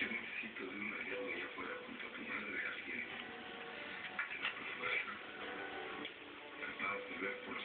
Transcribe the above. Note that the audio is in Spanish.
Yo necesito de un aliado allá afuera junto a tu madre alguien que te lo proteja. La paz de ver por